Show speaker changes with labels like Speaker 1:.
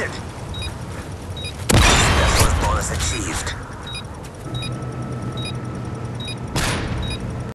Speaker 1: it!